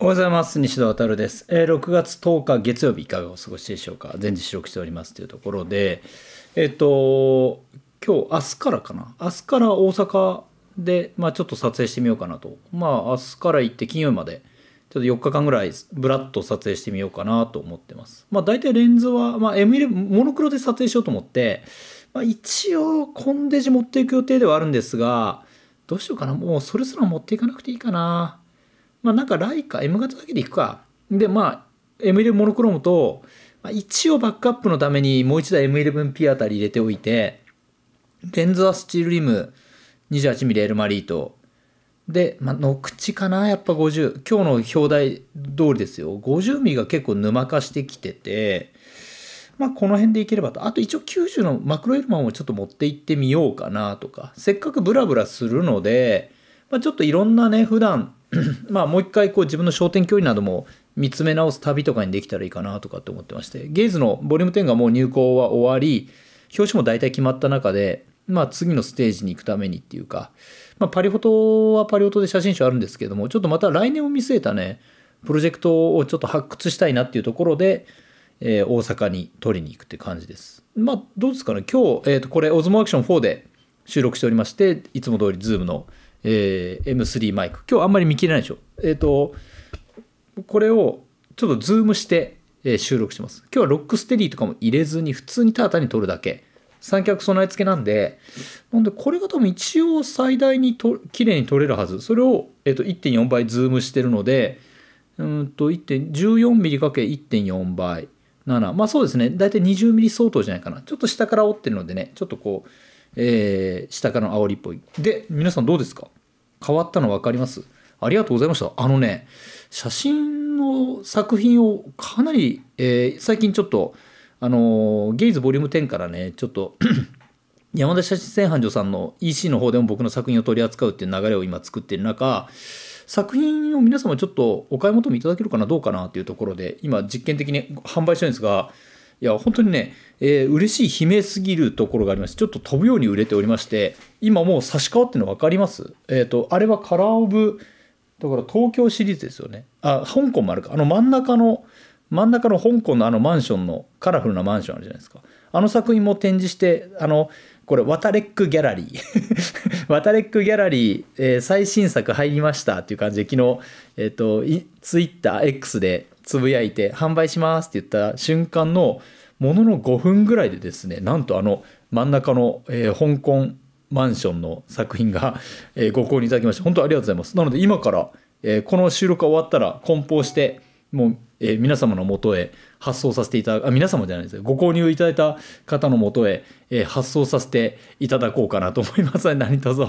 おはようございます。西田渉です。えー6月10日月曜日いかがお過ごしでしょうか？全時収録しておりますというところで、えっ、と、今日、明日からかな？明日から大阪で、まあちょっと撮影してみようかなと。まあ明日から行って金曜日まで、ちょっと4日間ぐらいブラッと撮影してみようかなと思ってます。まあ大体レンズは、まあ M11 モノクロで撮影しようと思って、まあ一応コンデジ持っていく予定ではあるんですが、どうしようかな？もうそれすら持っていかなくていいかな。まあなんかライカ M 型だけでいくか。でまあ M11 モノクロームと、まあ、一応バックアップのためにもう一台 M11P あたり入れておいてレンズはスチールリム 28mm エルマリート。で、まあ、の口かなやっぱ50今日の表題通りですよ。50mm が結構沼化してきててまあこの辺でいければと。あと一応90のマクロエルマンをちょっと持って行ってみようかなとか。せっかくブラブラするので、まあ、ちょっといろんなね普段 まあもう一回こう自分の焦点距離なども見つめ直す旅とかにできたらいいかなとかって思ってましてゲイズのボリューム10がもう入稿は終わり表紙も大体決まった中でまあ次のステージに行くためにっていうか、まあ、パリフォトはパリフォトで写真集あるんですけどもちょっとまた来年を見据えたねプロジェクトをちょっと発掘したいなっていうところで、えー大阪に取りに行くって感じです。まあどうですかね？今日、えー、とこれオズモアクション4で収録しておりましていつも通り Zoom の、えー M3 マイク。今日あんまり見切れないでしょ？えっ、とこれをちょっとズームして、えー収録してます。今日は RockSteady とかも入れずに普通にただ単に撮るだけ。三脚備え付けなんでなんでこれが多分一応最大にと綺麗に撮れるはず。それを、えー、と1.4倍ズームしてるのでうんと 14mm×1.4 倍。7まあそうですね。大体 20mm 相当じゃないかな。ちょっと下から撮ってるのでねちょっとこう、えー下からの煽りっぽい。で皆さんどうですか？変わったの分かります？ありがとうございました。あのね写真の作品をかなり、えー最近ちょっとあのーゲイズボリューム10からねちょっと 山田写真戦犯女さんの EC の方でも僕の作品を取り扱うっていう流れを今作ってる中作品を皆様ちょっとお買い求めいただけるかなどうかなっていうところで今実験的に販売してるんですがいや本当にね、えー嬉しい悲鳴すぎるところがありましてちょっと飛ぶように売れておりまして今もう差し替わってるの分かります？えっ、とあれはカラーオブだから東京シリーズですよね。あ香港もあるか。あの真ん中の真ん中の香港のあのマンションのカラフルなマンションあるじゃないですか。あの作品も展示してあのこれワタレックギャラリー。ワタレックギャラリー、えー最新作入りましたっていう感じで昨日、えっとツイッター X でつぶやいて販売しますって言った瞬間のものの5分ぐらいでですねなんとあの真ん中の、えー香港マンションの作品が、えーご購入いただきまして本当ありがとうございます。なので今から、えーこの収録が終わったら梱包してもう、えー皆様のもとへ発送させていただくあ皆様じゃないですご購入いただいた方のもとへ、えー発送させていただこうかなと思います。の で何卒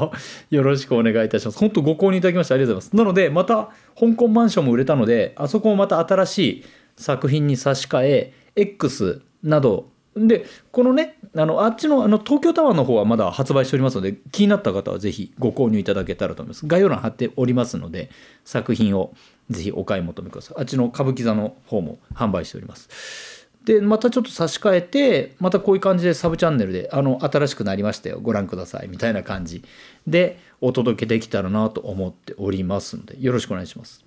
よろしくお願いいたします。本当ご購入いただきましてありがとうございます。なのでまた香港マンションも売れたのであそこもまた新しい作品に差し替え X などでこのねあのあっちのあの東京タワーの方はまだ発売しておりますので気になった方はぜひご購入いただけたらと思います。概要欄貼っておりますので作品をぜひお買い求めください。あっちの歌舞伎座の方も販売しております。でまたちょっと差し替えてまたこういう感じでサブチャンネルであの新しくなりましたよご覧くださいみたいな感じでお届けできたらなと思っておりますのでよろしくお願いします。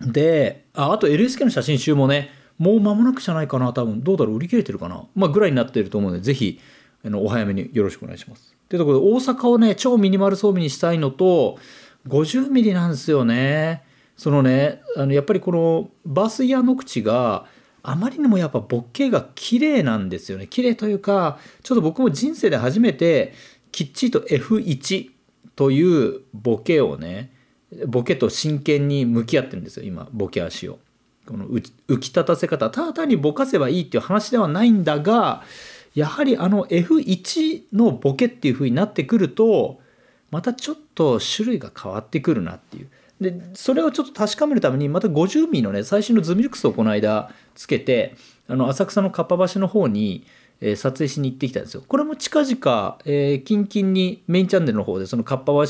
でああと LSK の写真集もねもう間もなくじゃないかな多分。どうだろう売り切れてるかな？まあぐらいになってると思うのでぜひあのお早めによろしくお願いします。というところで大阪をね超ミニマル装備にしたいのと 50mm なんですよね。そのねあのやっぱりこのバスイヤーの口があまりにもやっぱボッケが綺麗なんですよね。綺麗というかちょっと僕も人生で初めてきっちりと F1 というボケをねボケと真剣に向き合ってるんですよ今ボケ足を。この浮き立たせ方ただ単にぼかせばいいっていう話ではないんだがやはりあの F1 のボケっていう風になってくるとまたちょっと種類が変わってくるなっていう。でそれをちょっと確かめるためにまた 50mm のね最新のズミルクスをこの間つけてあの浅草のかっぱ橋の方に、え撮影しに行ってきたんですよ。これも近々、えー、キンキンにメインチャンネルの方でそのかっぱ橋、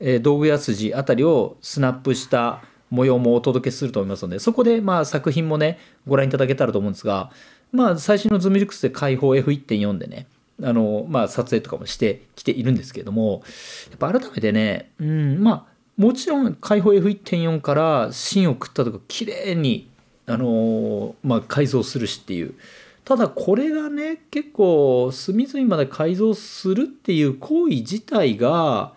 えー道具屋筋あたりをスナップした模様もお届けすると思いますのでそこでまあ作品もねご覧いただけたらと思うんですがまあ最新のズミルクスで開放 F1.4 でねあのまあ撮影とかもしてきているんですけれどもやっぱ改めてねうんまあもちろん開放 F1.4 から芯を食ったとか綺麗にあのまあ、改造するしっていう。ただこれがね結構隅々まで改造するっていう行為自体が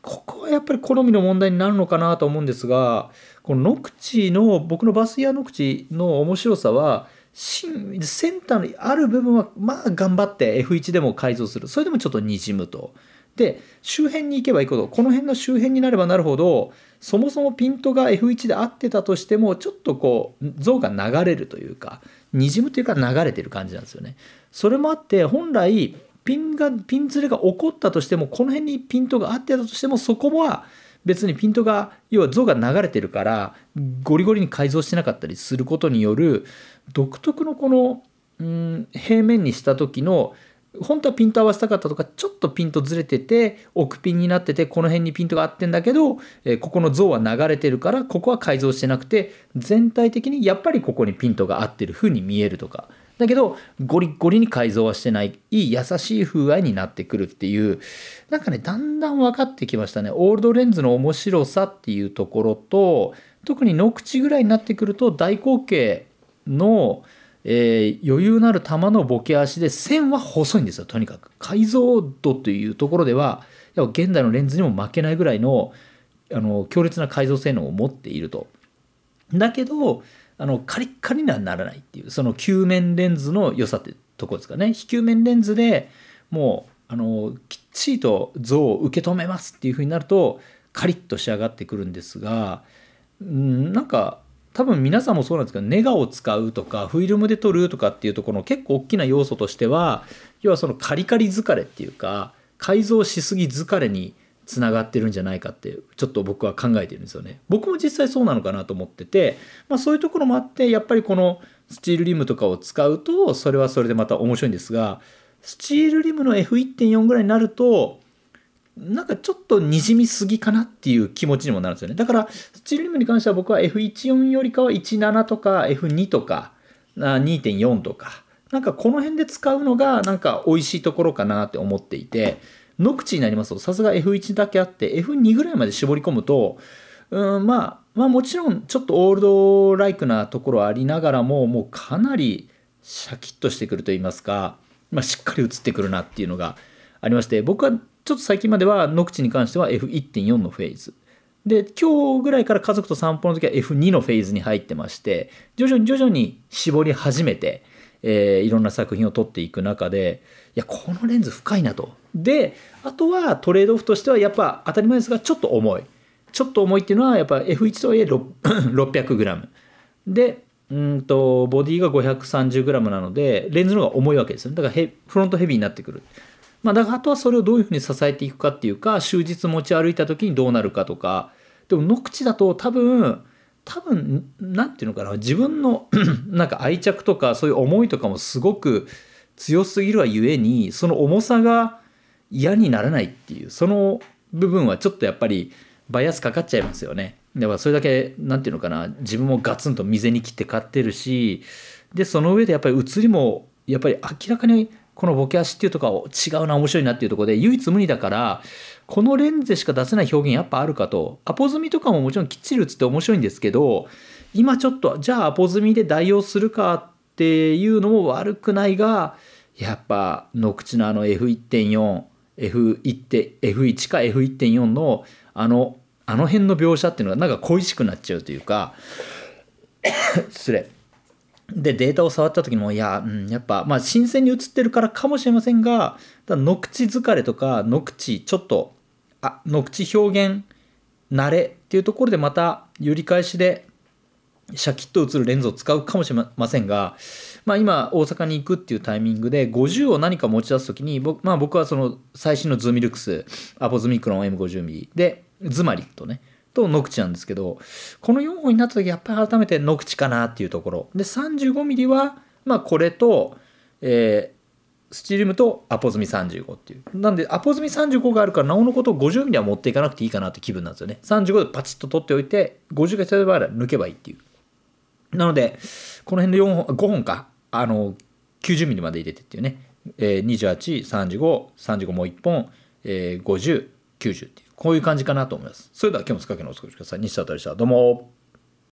ここはやっぱり好みの問題になるのかなと思うんですがこのノクチの僕のバスイヤーノクチの面白さはセンターのある部分はまあ頑張って F1 でも改造するそれでもちょっとにじむと。で周辺に行けば行くほどこの辺の周辺になればなるほどそもそもピントが F1 で合ってたとしてもちょっとこう像が流れるというかにじむというか流れてる感じなんですよね。それもあって本来ピンがピンずれが起こったとしてもこの辺にピントが合ってたとしてもそこは別にピントが要は像が流れてるからゴリゴリに改造してなかったりすることによる独特のこの、うん、平面にした時の本当はピント合わせたかったとかちょっとピントずれてて奥ピンになっててこの辺にピントが合ってんだけど、えここの像は流れてるからここは改造してなくて全体的にやっぱりここにピントが合ってる風に見えるとかだけどゴリゴリに改造はしてないいい優しい風合いになってくるっていうなんかねだんだん分かってきましたね。オールドレンズの面白さっていうところと特にノクチぐらいになってくると大口径のえー、余裕のある球のボケ足で線は細いんですよとにかく。解像度というところではやっぱ現代のレンズにも負けないぐらいのあの強烈な改造性能を持っていると。だけどあのカリッカリにはならないっていうその球面レンズの良さってとこですかね。非球面レンズでもうあのきっちりと像を受け止めますっていうふうになるとカリッと仕上がってくるんですがんなんか多分皆さんもそうなんですけどネガを使うとかフィルムで撮るとかっていうところの結構大きな要素としては要はそのカリカリ疲れっていうか改造しすぎ疲れにつながってるんじゃないかってちょっと僕は考えてるんですよね。僕も実際そうなのかなと思ってて、まあ、そういうところもあってやっぱりこのスチールリムとかを使うとそれはそれでまた面白いんですがスチールリムの F1.4 ぐらいになるとなんかちょっとにじみすぎかなっていう気持ちにもなるんですよね。だから、スチールリムに関しては僕は F14 よりかは17とか F2 とか2.4とか、なんかこの辺で使うのがなんか美味しいところかなって思っていて、ノクチになりますとさすが F1 だけあって F2 ぐらいまで絞り込むと、うん、まあ、まあもちろんちょっとオールドライクなところありながらも、もうかなりシャキッとしてくると言いますか、まあ、しっかり映ってくるなっていうのがありまして、僕はちょっと最近まではノクチに関しては F1.4 のフェーズ。で、今日ぐらいから家族と散歩の時は F2 のフェーズに入ってまして、徐々に徐々に絞り始めて、えー、いろんな作品を撮っていく中で、いや、このレンズ深いなと。で、あとはトレードオフとしてはやっぱ当たり前ですが、ちょっと重い。ちょっと重いっていうのはやっぱ F1 とはいえ 600g。で、うんとボディが 530g なのでレンズの方が重いわけですよねだからフロントヘビーになってくるまあ、だからあとはそれをどういうふうに支えていくかっていうか終日持ち歩いた時にどうなるかとかでもノクチだと多分多分何て言うのかな自分の なんか愛着とかそういう思いとかもすごく強すぎるはゆえにその重さが嫌にならないっていうその部分はちょっとやっぱりバイアスかかっちゃいますよね。だからそれだけ何て言うのかな自分もガツンと水に切って買ってるしでその上でやっぱり写りもやっぱり明らかにこのボケ足っていうとかを違うな面白いなっていうところで唯一無二だからこのレンズでしか出せない表現やっぱあるかと。アポ済みとかももちろんきっちり写って面白いんですけど今ちょっとじゃあアポ済みで代用するかっていうのも悪くないがやっぱノクチのあの F1.4 F1 F1 か F1.4 のあのあの辺の描写っていうのがなんか恋しくなっちゃうというか失礼。でデータを触った時もいや、うん、やっぱまあ新鮮に映ってるからかもしれませんがノクチ疲れとかノクチちょっとあノクチ表現慣れっていうところでまた揺り返しでシャキッと映るレンズを使うかもしれませんが、まあ、今大阪に行くっていうタイミングで50を何か持ち出す時に僕,、まあ、僕はその最新のズミルクスアポズミクロン M50mm でズマリッとね。とノクチなんですけど、この4本になった時やっぱり改めてノクチかなっていうところ。で、35mm は、まあこれと、えー、スチールムとアポズミ35っていう。なんで、アポズミ35があるから、なおのこと 50mm は持っていかなくていいかなって気分なんですよね。35でパチッと取っておいて、50が必要であれば抜けばいいっていう。なので、この辺の4本、5本か、あの、90mm まで入れてっていうね。えー、28、35、35もう1本、えー、50、90っていう。こういう感じかなと思います。それでは今日もお疲れ様お過ごしください。西田でした。どうも。